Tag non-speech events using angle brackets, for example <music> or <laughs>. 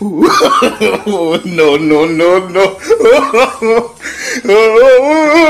<laughs> no, no, no, no. <laughs>